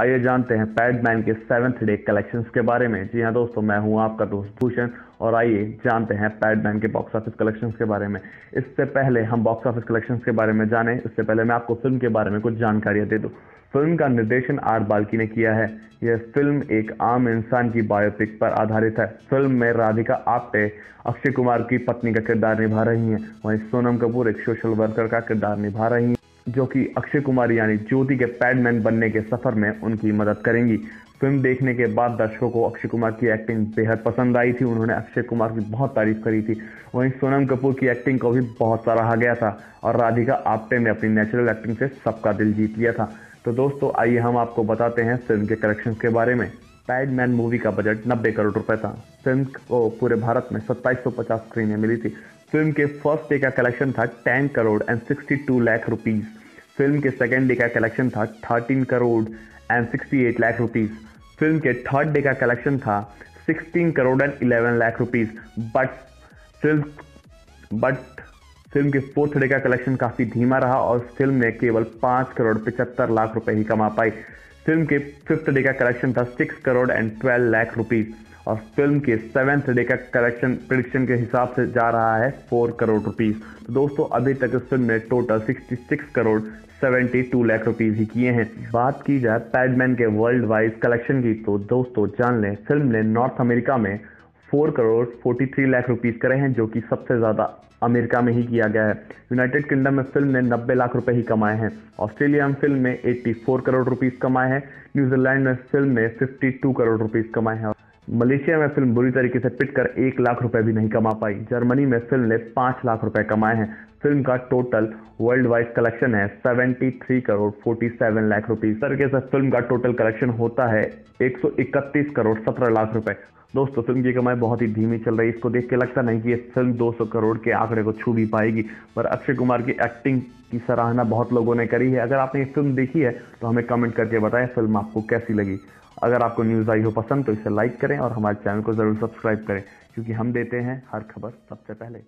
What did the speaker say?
आइए जानते हैं पैडमैन के सेवन्थ डे कलेक्शंस के बारे में। जी हाँ दोस्तों, मैं हूँ आपका दोस्त भूषण और आइए जानते हैं पैडमैन के बॉक्स ऑफ़िस कलेक्शंस के बारे में। इससे पहले हम बॉक्स ऑफ़िस कलेक्शंस के बारे में जाने। इससे पहले मैं आपको फ़िल्म के बारे में कुछ जानकारियाँ दे दूँ। फ़िल्म का निर्देशन आर बाल्की ने किया है। यह फ़िल्म एक आम इंसान की बायोपिक पर आधारित है। फ़िल्म में राधिका आप्टे अक्षय कुमार की पत्नी का किरदार निभा रही हैं। वहीं सोनम कपूर एक सोशल वर्कर का किरदार निभा रही हैं। जो कि अक्षय कुमार यानी ज्योति के पैडमैन बनने के सफ़र में उनकी मदद करेंगी। फ़िल्म देखने के बाद दर्शकों को अक्षय कुमार की एक्टिंग बेहद पसंद आई थी। उन्होंने अक्षय कुमार की बहुत तारीफ़ करी थी। वहीं सोनम कपूर की एक्टिंग को भी बहुत सराहा गया था और राधिका आप्टे ने अपनी नेचुरल एक्टिंग से सबका दिल जीत लिया था। तो दोस्तों, आइए हम आपको बताते हैं फ़िल्म के कलेक्शन के बारे में। पैडमैन मूवी का बजट 90 करोड़ रुपए था। फ़िल्म को पूरे भारत में 2750 स्क्रीनें मिली थी। फ़िल्म के फ़र्स्ट डे का कलेक्शन था 10 crore and 62 lakh rupees film के सेकेंड डे का कलेक्शन था 13 crore and 68 lakh rupees film के थर्ड डे का कलेक्शन था 16 crore and 11 lakh rupees but film but film के फोर्थ डे का कलेक्शन काफ़ी धीमा रहा और फ़िल्म ने केवल पाँच करोड़ पिचहत्तर लाख रुपए ही कमा पाई। फ़िल्म के फिफ्थ डे का कलेक्शन था six crore and twelve lakh rupees और फ़िल्म के सेवेंथ डे का कलेक्शन प्रिडिक्शन के हिसाब से जा रहा है फोर करोड़ रुपीज़ तो दोस्तों, अभी तक इस फ़िल्म ने total sixty six crore seventy two lakh rupees ही किए हैं। बात की जाए पैडमैन के वर्ल्ड वाइज कलेक्शन की तो दोस्तों, जान लें फ़िल्म ने नॉर्थ अमेरिका में four crore forty three lakh rupees करे हैं, जो कि सबसे ज़्यादा अमेरिका में ही किया गया है। यूनाइटेड किंगडम में फ़िल्म ने 90 लाख रुपए ही कमाए हैं। ऑस्ट्रेलिया में फ़िल्म ने 84 करोड़ रुपीस कमाए हैं। न्यूजीलैंड में फ़िल्म ने 52 करोड़ रुपीस कमाए हैं। मलेशिया में फ़िल्म बुरी तरीके से पिट कर एक लाख रुपए भी नहीं कमा पाई। जर्मनी में फ़िल्म ने पाँच लाख रुपए कमाए हैं। फ़िल्म का टोटल वर्ल्ड वाइड कलेक्शन है 73 करोड़ 47 लाख रुपीस तरीके से फ़िल्म का टोटल कलेक्शन होता है 131 करोड़ 17 लाख रुपए। दोस्तों, फ़िल्म की कमाई बहुत ही धीमी चल रही है। इसको देख के लगता नहीं कि ये फ़िल्म 200 करोड़ के आंकड़े को छू भी पाएगी, पर अक्षय कुमार की एक्टिंग की सराहना बहुत लोगों ने करी है। अगर आपने ये फ़िल्म देखी है तो हमें कमेंट करके बताएँ, फ़िल्म आपको कैसी लगी। अगर आपको न्यूज़ आई हो पसंद तो इसे लाइक करें और हमारे चैनल को ज़रूर सब्सक्राइब करें, क्योंकि हम देते हैं हर खबर सबसे पहले।